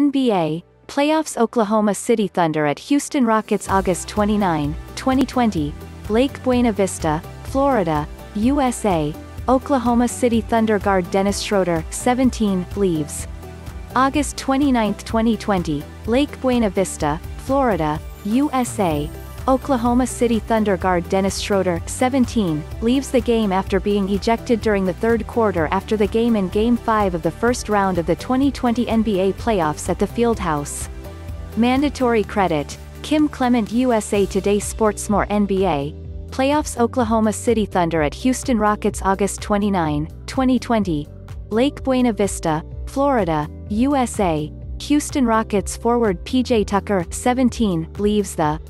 NBA, Playoffs Oklahoma City Thunder at Houston Rockets August 29, 2020, Lake Buena Vista, Florida, USA, Oklahoma City Thunder guard Dennis Schroder, 17, leaves. August 29, 2020, Lake Buena Vista, Florida, USA, Oklahoma City Thunder guard Dennis Schroder, 17, leaves the game after being ejected during the third quarter after the game in Game 5 of the first round of the 2020 NBA playoffs at the Fieldhouse. Mandatory credit, Kim Klement USA Today Sportsmore NBA, Playoffs Oklahoma City Thunder at Houston Rockets August 29, 2020, Lake Buena Vista, Florida, USA, Houston Rockets forward PJ Tucker, 17, leaves the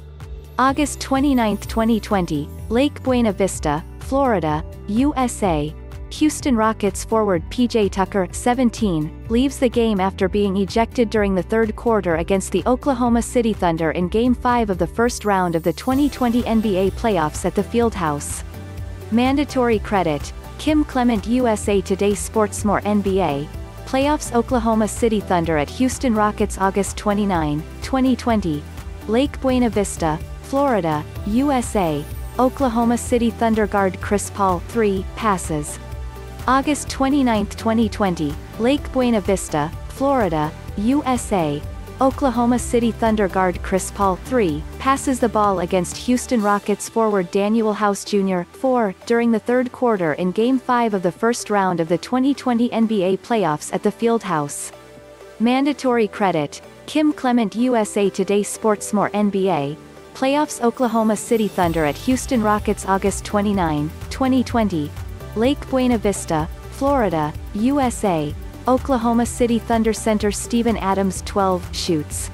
August 29, 2020, Lake Buena Vista, Florida, USA. Houston Rockets forward PJ Tucker, 17, leaves the game after being ejected during the third quarter against the Oklahoma City Thunder in Game 5 of the first round of the 2020 NBA playoffs at the Fieldhouse. Mandatory credit, Kim Klement USA Today Sportsmore NBA, Playoffs Oklahoma City Thunder at Houston Rockets August 29, 2020, Lake Buena Vista, Florida, USA, Oklahoma City Thunder guard Chris Paul 3 passes. August 29, 2020, Lake Buena Vista, Florida, USA, Oklahoma City Thunder guard Chris Paul 3 passes the ball against Houston Rockets forward Danuel House Jr. 4 during the third quarter in Game 5 of the first round of the 2020 NBA playoffs at the Fieldhouse. Mandatory credit, Kim Klement USA Today Sports More NBA, Playoffs Oklahoma City Thunder at Houston Rockets August 29, 2020. Lake Buena Vista, Florida, USA. Oklahoma City Thunder Center Steven Adams 12 shoots.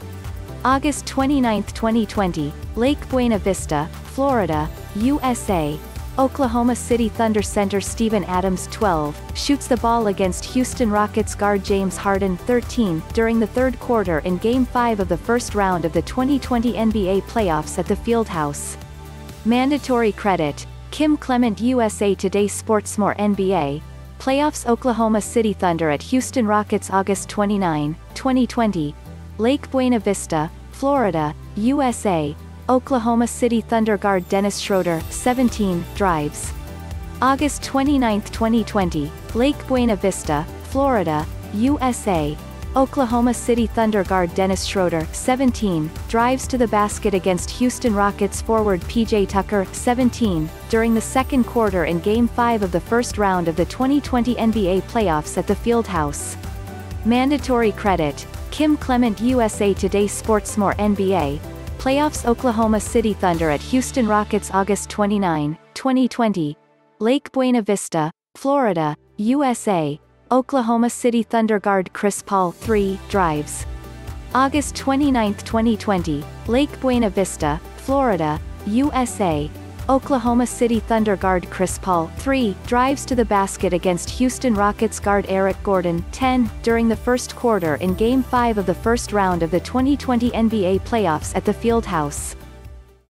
August 29, 2020. Lake Buena Vista, Florida, USA. Oklahoma City Thunder center Steven Adams 12, shoots the ball against Houston Rockets guard James Harden 13 during the third quarter in Game 5 of the first round of the 2020 NBA playoffs at the Fieldhouse. Mandatory credit, Kim Klement USA Today Sportsmore NBA, Playoffs Oklahoma City Thunder at Houston Rockets August 29, 2020, Lake Buena Vista, Florida, USA, Oklahoma City Thunder guard Dennis Schroder, 17, drives. August 29, 2020, Lake Buena Vista, Florida, USA. Oklahoma City Thunder guard Dennis Schroder, 17, drives to the basket against Houston Rockets forward PJ Tucker, 17, during the second quarter in Game 5 of the first round of the 2020 NBA playoffs at the Fieldhouse. Mandatory credit, Kim Klement USA Today Sportsmore NBA, Playoffs Oklahoma City Thunder at Houston Rockets August 29, 2020. Lake Buena Vista, Florida, USA. Oklahoma City Thunder guard Chris Paul 3 drives. August 29, 2020. Lake Buena Vista, Florida, USA. Oklahoma City Thunder guard Chris Paul 3 drives to the basket against Houston Rockets guard Eric Gordon 10 during the first quarter in Game 5 of the first round of the 2020 NBA playoffs at the Fieldhouse.